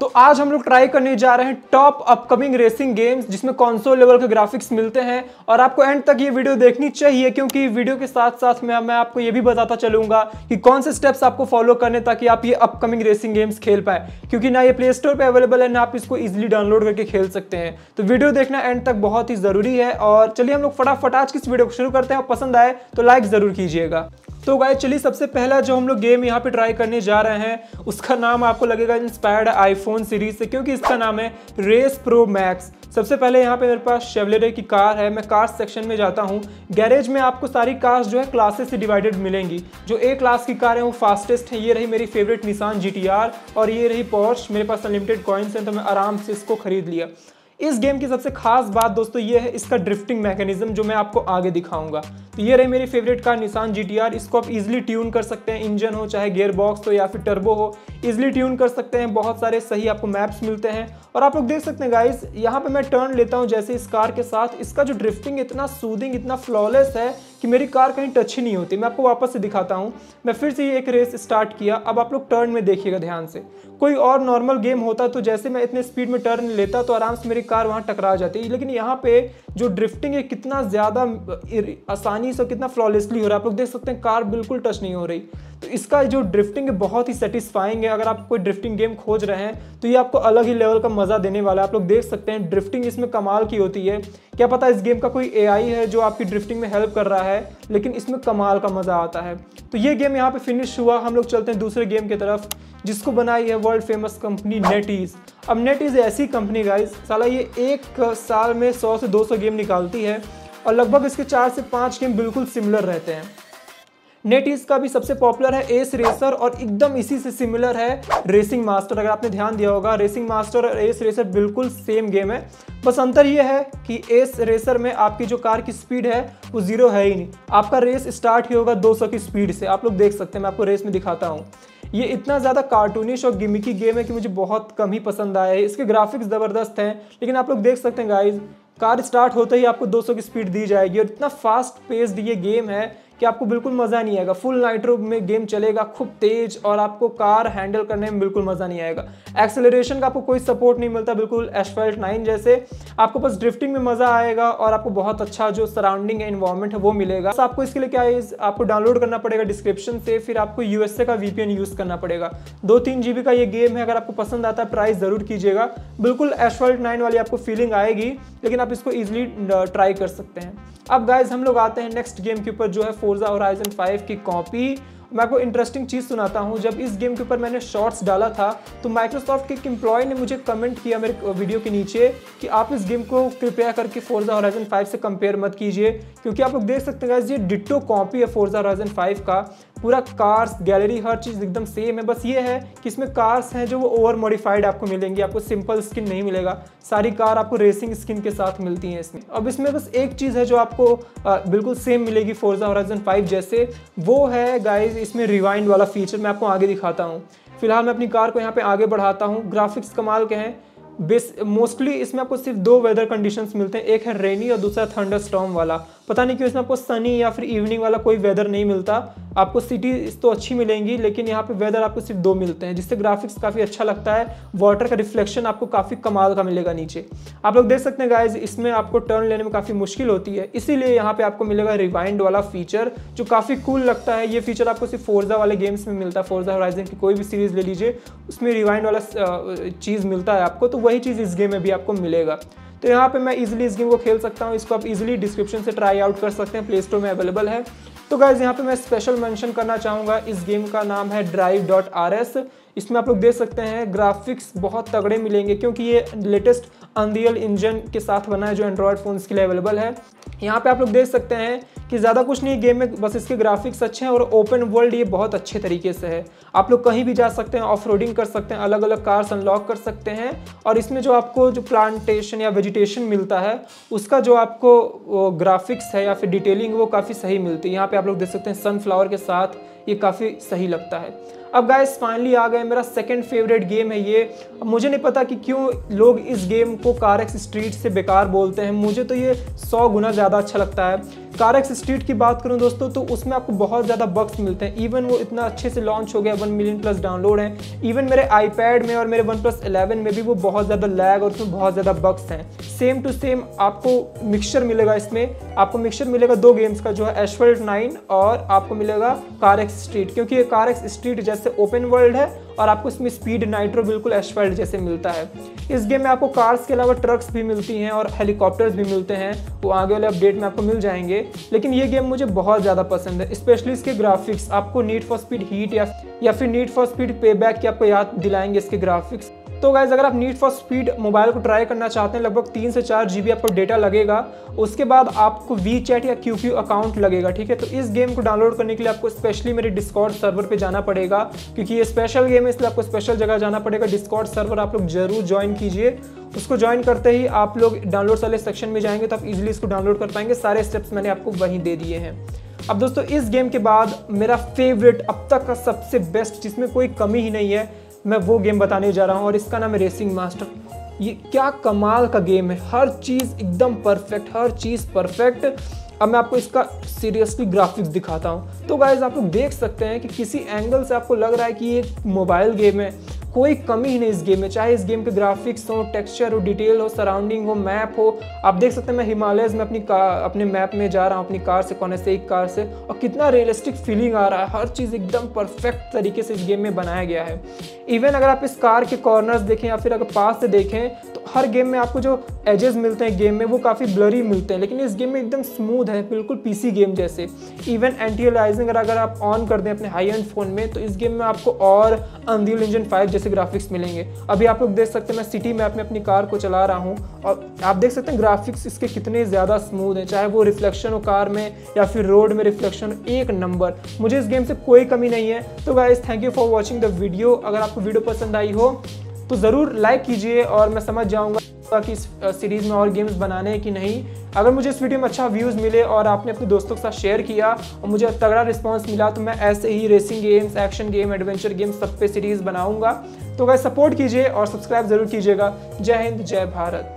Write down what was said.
तो आज हम लोग ट्राई करने जा रहे हैं टॉप अपकमिंग रेसिंग गेम्स जिसमें कॉन्सोल लेवल के ग्राफिक्स मिलते हैं। और आपको एंड तक ये वीडियो देखनी चाहिए, क्योंकि वीडियो के साथ साथ में, मैं आपको ये भी बताता चलूँगा कि कौन से स्टेप्स आपको फॉलो करने ताकि आप ये अपकमिंग रेसिंग गेम्स खेल पाए। क्योंकि ना ये प्ले स्टोर पर अवेलेबल है, ना आप इसको ईजिली डाउनलोड करके खेल सकते हैं। तो वीडियो देखना एंड तक बहुत ही ज़रूरी है। और चलिए हम लोग फटाफट आज किस वीडियो को शुरू करते हैं। और पसंद आए तो लाइक ज़रूर कीजिएगा। तो गाय चलिए सबसे पहला जो हम लोग गेम यहाँ पे ट्राई करने जा रहे हैं, उसका नाम आपको लगेगा इंस्पायर्ड आईफोन सीरीज़ से, क्योंकि इसका नाम है रेस प्रो मैक्स सबसे पहले यहाँ पे मेरे पास शेवलेरे की कार है, मैं कार सेक्शन में जाता हूँ। गैरेज में आपको सारी कार्स जो है क्लासेस से डिवाइडेड मिलेंगी। जो ए क्लास की कार है, वो फास्टेस्ट है। ये रही मेरी फेवरेट निशान जी और ये रही पॉर्श मेरे पास अनलिमिटेड कॉइन्स हैं तो मैं आराम से इसको खरीद लिया। इस गेम की सबसे खास बात दोस्तों ये है इसका ड्रिफ्टिंग मैकेनिज्म जो मैं आपको आगे दिखाऊँगा। तो ये रहे मेरी फेवरेट कार निशान जी इसको आप इजिली ट्यून कर सकते हैं इंजन हो, चाहे गेयर बॉक्स हो या फिर टर्बो हो इजिली ट्यून कर सकते हैं। बहुत सारे सही आपको मैप्स मिलते हैं। और आप लोग देख सकते हैं गाइस यहाँ पे मैं टर्न लेता हूँ जैसे इस कार के साथ। इसका जो ड्रिफ्टिंग इतना सूदिंग इतना फ्लॉलेस है कि मेरी कार कहीं टच ही नहीं होती। मैं आपको वापस से दिखाता हूँ। मैं फिर से ये एक रेस स्टार्ट किया। अब आप लोग टर्न में देखिएगा ध्यान से। कोई और नॉर्मल गेम होता तो जैसे मैं इतने स्पीड में टर्न लेता तो आराम से मेरी कार वहाँ टकरा जाती। लेकिन यहाँ पे जो ड्रिफ्टिंग है कितना ज़्यादा आसानी से कितना फ्लॉलेसली हो रहा है। आप लोग देख सकते हैं, कार बिल्कुल टच नहीं हो रही। तो इसका जो ड्रिफ्टिंग है बहुत ही सेटिस्फाइंग है। अगर आप कोई ड्रिफ्टिंग गेम खोज रहे हैं तो ये आपको अलग ही लेवल का मज़ा देने वाला है। आप लोग देख सकते हैं ड्रिफ्टिंग इसमें कमाल की होती है। क्या पता इस गेम का कोई एआई है जो आपकी ड्रिफ्टिंग में हेल्प कर रहा है। लेकिन इसमें कमाल का मज़ा आता है। तो ये गेम यहाँ पे फिनिश हुआ। हम लोग चलते हैं दूसरे गेम की तरफ़, जिसको बनाई है वर्ल्ड फ़ेमस कंपनी नेटीज अब नेटीज ऐसी कंपनी गाइज़ साला ये एक साल में 100 से 200 गेम निकालती है और लगभग इसके चार से पाँच गेम बिल्कुल सिमिलर रहते हैं। नेट इसका भी सबसे पॉपुलर है एस रेसर और एकदम इसी से सिमिलर है रेसिंग मास्टर। अगर आपने ध्यान दिया होगा, रेसिंग मास्टर और एस रेसर बिल्कुल सेम गेम है। बस अंतर यह है कि एस रेसर में आपकी जो कार की स्पीड है, वो ज़ीरो है ही नहीं। आपका रेस स्टार्ट ही होगा 200 की स्पीड से। आप लोग देख सकते हैं, मैं आपको रेस में दिखाता हूँ। ये इतना ज़्यादा कार्टूनिश और गिमिकी गेम है कि मुझे बहुत कम ही पसंद आया है। इसके ग्राफिक्स ज़बरदस्त हैं, लेकिन आप लोग देख सकते हैं गाइज़ कार स्टार्ट होते ही आपको 200 की स्पीड दी जाएगी और इतना फास्ट पेस्ड ये गेम है कि आपको बिल्कुल मज़ा नहीं आएगा। फुल नाइट्रो में गेम चलेगा खूब तेज और आपको कार हैंडल करने में बिल्कुल मज़ा नहीं आएगा। एक्सेलरेशन का आपको कोई सपोर्ट नहीं मिलता बिल्कुल एसफेल्ट नाइन जैसे। आपको बस ड्रिफ्टिंग में मज़ा आएगा और आपको बहुत अच्छा जो सराउंडिंग है इन्वायरमेंट है वो मिलेगा। तो आपको इसके लिए क्या है आपको डाउनलोड करना पड़ेगा डिस्क्रिप्शन से, फिर आपको यूएसए का वीपीएन यूज़ करना पड़ेगा। दो तीन जीबी का ये गेम है, अगर आपको पसंद आता है प्राइस ज़रूर कीजिएगा। बिल्कुल एसफेल्ट नाइन वाली आपको फीलिंग आएगी, लेकिन आप इसको ईजिली ट्राई कर सकते हैं। अब गाइज़ हम लोग आते हैं नेक्स्ट गेम के ऊपर जो है फोर्जा होराइजन 5 की कॉपी मैं आपको इंटरेस्टिंग चीज़ सुनाता हूँ। जब इस गेम के ऊपर मैंने शॉर्ट्स डाला था तो माइक्रोसॉफ्ट के एक एम्प्लॉय ने मुझे कमेंट किया मेरे वीडियो के नीचे कि आप इस गेम को कृपया करके फोर्जा होराइजन 5 से कंपेयर मत कीजिए, क्योंकि आप लोग देख सकते हैं ये डिट्टो कॉपी है फोर्जा होराइजन 5 का। पूरा कार्स गैलरी हर चीज़ एकदम सेम है। बस ये है कि इसमें कार्स हैं जो वो ओवर मॉडिफाइड आपको मिलेंगी। आपको सिंपल स्किन नहीं मिलेगा। सारी कार आपको रेसिंग स्किन के साथ मिलती हैं इसमें। अब इसमें बस एक चीज़ है जो आपको आ, बिल्कुल सेम मिलेगी फोर्जा होराइजन 5 जैसे। वो है गाइज़ इसमें रिवाइंड वाला फीचर मैं आपको आगे दिखाता हूँ। फ़िलहाल मैं अपनी कार को यहाँ पर आगे बढ़ाता हूँ। ग्राफिक्स कमाल के हैं। बेस मोस्टली इसमें आपको सिर्फ़ दो वेदर कंडीशंस मिलते हैं। एक है रेनी और दूसरा थंडर स्टॉम वाला। पता नहीं क्यों इसमें आपको सनी या फिर इवनिंग वाला कोई वेदर नहीं मिलता। आपको सिटी तो अच्छी मिलेंगी, लेकिन यहाँ पे वेदर आपको सिर्फ़ दो मिलते हैं, जिससे ग्राफिक्स काफ़ी अच्छा लगता है वाटर का रिफ्लेक्शन आपको काफ़ी कमाल का मिलेगा नीचे। आप लोग देख सकते हैं गाइज़ इसमें आपको टर्न लेने में काफ़ी मुश्किल होती है, इसीलिए यहाँ पे आपको मिलेगा रिवाइंड वाला फीचर जो काफ़ी कूल लगता है। ये फीचर आपको सिर्फ़ फोर्जा वाले गेम्स में मिलता है फोर्जा होराइजन की कोई भी सीरीज़ ले लीजिए, उसमें रिवाइंड वाला चीज़ मिलता है आपको तो वही चीज़ इस गेम में भी आपको मिलेगा। तो यहाँ पे मैं इजीली इस गेम को खेल सकता हूँ। इसको आप इजीली डिस्क्रिप्शन से ट्राई आउट कर सकते हैं। प्ले स्टोर में अवेलेबल है। तो गाइज़ यहाँ पे मैं स्पेशल मेंशन करना चाहूँगा। इस गेम का नाम है ड्राइव डॉट आर एस इसमें आप लोग देख सकते हैं ग्राफिक्स बहुत तगड़े मिलेंगे क्योंकि ये लेटेस्ट अनरियल इंजन के साथ बना है, जो एंड्रॉयड फ़ोन्स के लिए अवेलेबल है। यहाँ पे आप लोग देख सकते हैं कि ज़्यादा कुछ नहीं गेम में बस इसके ग्राफिक्स अच्छे हैं और ओपन वर्ल्ड ये बहुत अच्छे तरीके से है। आप लोग कहीं भी जा सकते हैं ऑफ़ कर सकते हैं अलग अलग कार्स अनलॉक कर सकते हैं और इसमें जो आपको जो प्लांटेशन या वेजिटेशन मिलता है, उसका जो आपको ग्राफिक्स है या फिर डिटेलिंग वो काफ़ी सही मिलती है। यहाँ पर आप लोग देख सकते हैं सनफ्लावर के साथ ये काफ़ी सही लगता है। अब गाइस फाइनली आ गए मेरा सेकंड फेवरेट गेम है ये। अब मुझे नहीं पता कि क्यों लोग इस गेम को कारक्स स्ट्रीट से बेकार बोलते हैं। मुझे तो ये सौ गुना ज़्यादा अच्छा लगता है। कारक्स स्ट्रीट की बात करूँ दोस्तों तो उसमें आपको बहुत ज़्यादा बक्स मिलते हैं। इवन वो इतना अच्छे से लॉन्च हो गया वन मिलियन प्लस डाउनलोड है। इवन मेरे आईपैड में और मेरे वन प्लस इलेवन में भी वो बहुत ज़्यादा लैग और उसमें बहुत ज़्यादा बक्स हैं। सेम टू सेम आपको मिक्सचर मिलेगा इसमें। आपको मिक्सचर मिलेगा दो गेम्स का, जो है एशवर्ल्ड नाइन और आपको मिलेगा कारक्स स्ट्रीट क्योंकि ये कारक्स स्ट्रीट जैसे ओपन वर्ल्ड है और आपको इसमें स्पीड नाइट्रो बिल्कुल एसफल्ट जैसे मिलता है। इस गेम में आपको कार्स के अलावा ट्रक्स भी मिलती हैं और हेलीकॉप्टर्स भी मिलते हैं। वो आगे वाले अपडेट में आपको मिल जाएँगे। लेकिन ये गेम मुझे बहुत ज़्यादा पसंद है स्पेशली इसके ग्राफिक्स आपको नीट फॉर स्पीड हीट या या फिर need for speed payback की आपको याद दिलाएँगे इसके ग्राफिक्स तो गाइज़ अगर आप नीट फॉर स्पीड मोबाइल को ट्राई करना चाहते हैं, लगभग तीन से चार जी आपको डेटा लगेगा। उसके बाद आपको वी चैट या क्यू क्यू अकाउंट लगेगा, ठीक है? तो इस गेम को डाउनलोड करने के लिए आपको स्पेशली मेरे डिस्कॉर्ड सर्वर पे जाना पड़ेगा, क्योंकि ये स्पेशल गेम है, इसलिए आपको स्पेशल जगह जाना पड़ेगा। डिस्कॉर्ड सर्वर आप लोग ज़रूर ज्वाइन कीजिए। उसको ज्वाइन करते ही आप लोग डाउनलोड वाले सेक्शन में जाएँगे तो आप इजिली इसको डाउनलोड कर पाएँगे। सारे स्टेप्स मैंने आपको वहीं दे दिए हैं। अब दोस्तों, इस गेम के बाद मेरा फेवरेट अब तक का सबसे बेस्ट जिसमें कोई कमी ही नहीं है मैं वो गेम बताने जा रहा हूँ और इसका नाम है रेसिंग मास्टर ये क्या कमाल का गेम है। हर चीज़ एकदम परफेक्ट हर चीज़ परफेक्ट अब मैं आपको इसका सीरियसली ग्राफिक्स दिखाता हूँ। तो गाइज़ आप लोग देख सकते हैं कि किसी एंगल से आपको लग रहा है कि ये मोबाइल गेम है। कोई कमी ही नहीं इस गेम में, चाहे इस गेम के ग्राफिक्स हो टेक्सचर हो डिटेल हो सराउंडिंग हो मैप हो। आप देख सकते हैं मैं हिमालयज में अपनी कार अपने मैप में जा रहा हूँ, अपनी कार से, कोने से एक कार से, और कितना रियलिस्टिक फीलिंग आ रहा है। हर चीज़ एकदम परफेक्ट तरीके से इस गेम में बनाया गया है। इवन अगर आप इस कार के कॉर्नर्स देखें या फिर अगर पास से देखें तो हर गेम में आपको जो एजेस मिलते हैं गेम में, वो काफ़ी ब्लरी मिलते हैं। लेकिन इस गेम में एकदम स्मूथ है, बिल्कुल पीसी गेम जैसे। इवन एंटी अलाइजिंग अगर आप ऑन कर दें अपने हाई एंड फ़ोन में तो इस गेम में आपको और अनरियल इंजन फाइव जैसे ग्राफिक्स मिलेंगे। अभी आप लोग देख सकते हैं, मैं सिटी मैप में अपनी कार को चला रहा हूँ और आप देख सकते हैं ग्राफिक्स इसके कितने ज़्यादा स्मूथ हैं, चाहे वो रिफ्लेक्शन हो कार में या फिर रोड में रिफ्लेक्शन एक नंबर मुझे इस गेम से कोई कमी नहीं है। तो guys thank you for watching the video अगर आपको वीडियो पसंद आई हो तो ज़रूर लाइक कीजिए और मैं समझ जाऊँगा कि इस सीरीज़ में और गेम्स बनाने हैं कि नहीं। अगर मुझे इस वीडियो में अच्छा व्यूज़ मिले और आपने अपने दोस्तों के साथ शेयर किया और मुझे तगड़ा रिस्पांस मिला तो मैं ऐसे ही racing games action game adventure game सब पे सीरीज़ बनाऊँगा। तो अगर सपोर्ट कीजिए और सब्सक्राइब ज़रूर कीजिएगा। जय हिंद, जय भारत।